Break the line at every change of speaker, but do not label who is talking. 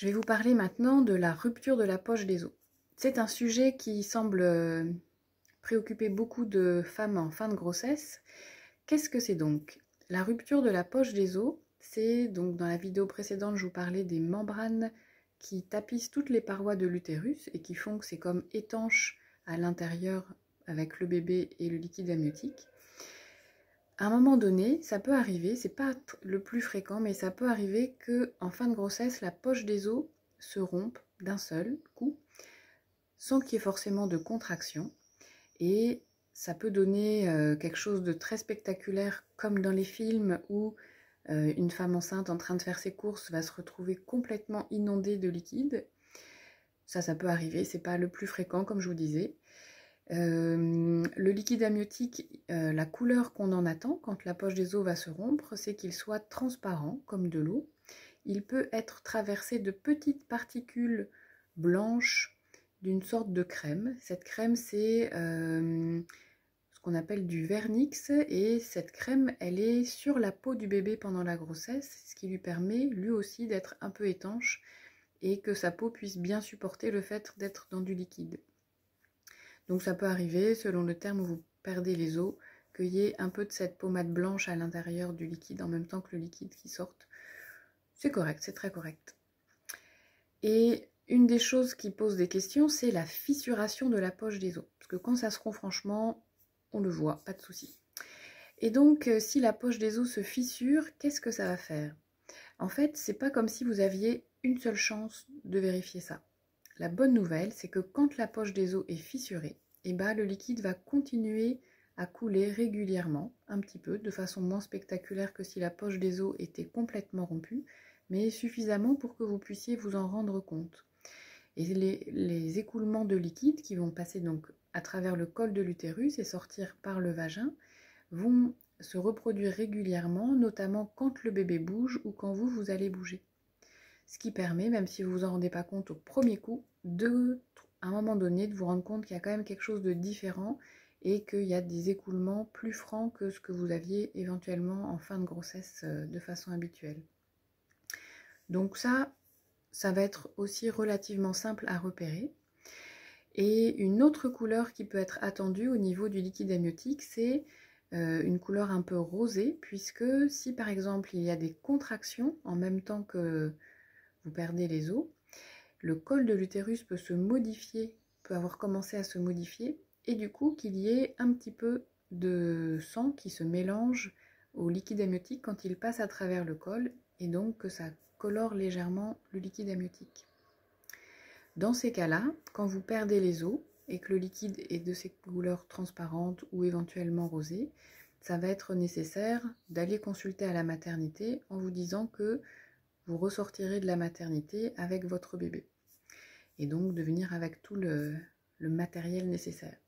Je vais vous parler maintenant de la rupture de la poche des os. C'est un sujet qui semble euh, préoccuper beaucoup de femmes en fin de grossesse. Qu'est-ce que c'est donc? La rupture de la poche des os, c'est donc dans la vidéo précédente, je vous parlais des membranes qui tapissent toutes les parois de l'utérus et qui font que c'est comme étanche à l'intérieur avec le bébé et le liquide amniotique. À un moment donné, ça peut arriver, c'est pas le plus fréquent, mais ça peut arriver que en fin de grossesse, la poche des os se rompe d'un seul coup, sans qu'il y ait forcément de contraction. Et ça peut donner euh, quelque chose de très spectaculaire, comme dans les films où euh, une femme enceinte en train de faire ses courses va se retrouver complètement inondée de liquide. Ça, ça peut arriver, c'est pas le plus fréquent, comme je vous disais. Euh, le liquide amniotique, euh, la couleur qu'on en attend quand la poche des os va se rompre, c'est qu'il soit transparent comme de l'eau. Il peut être traversé de petites particules blanches d'une sorte de crème. Cette crème, c'est euh, ce qu'on appelle du vernix et cette crème, elle est sur la peau du bébé pendant la grossesse, ce qui lui permet lui aussi d'être un peu étanche et que sa peau puisse bien supporter le fait d'être dans du liquide. Donc ça peut arriver, selon le terme où vous perdez les os, qu'il y ait un peu de cette pommade blanche à l'intérieur du liquide en même temps que le liquide qui sorte. C'est correct, c'est très correct. Et une des choses qui pose des questions, c'est la fissuration de la poche des os. Parce que quand ça se rompt, franchement, on le voit, pas de souci. Et donc, euh, si la poche des os se fissure, qu'est-ce que ça va faire? En fait, c'est pas comme si vous aviez une seule chance de vérifier ça. La bonne nouvelle, c'est que quand la poche des os est fissurée, eh ben, le liquide va continuer à couler régulièrement, un petit peu, de façon moins spectaculaire que si la poche des os était complètement rompue, mais suffisamment pour que vous puissiez vous en rendre compte. Et les, écoulements de liquide qui vont passer donc à travers le col de l'utérus et sortir par le vagin vont se reproduire régulièrement, notamment quand le bébé bouge ou quand vous, vous allez bouger ce qui permet, même si vous ne vous en rendez pas compte au premier coup, à un moment donné, de vous rendre compte qu'il y a quand même quelque chose de différent et qu'il y a des écoulements plus francs que ce que vous aviez éventuellement en fin de grossesse euh, de façon habituelle. Donc ça, ça va être aussi relativement simple à repérer. Et une autre couleur qui peut être attendue au niveau du liquide amniotique, c'est euh, une couleur un peu rosée, puisque si par exemple il y a des contractions en même temps que vous perdez les os, le col de l'utérus peut se modifier, peut avoir commencé à se modifier, et du coup qu'il y ait un petit peu de sang qui se mélange au liquide amniotique quand il passe à travers le col, et donc que ça colore légèrement le liquide amniotique. Dans ces cas-là, quand vous perdez les os et que le liquide est de ces couleurs transparentes ou éventuellement rosées, ça va être nécessaire d'aller consulter à la maternité en vous disant que vous ressortirez de la maternité avec votre bébé. Et donc de venir avec tout le, matériel nécessaire.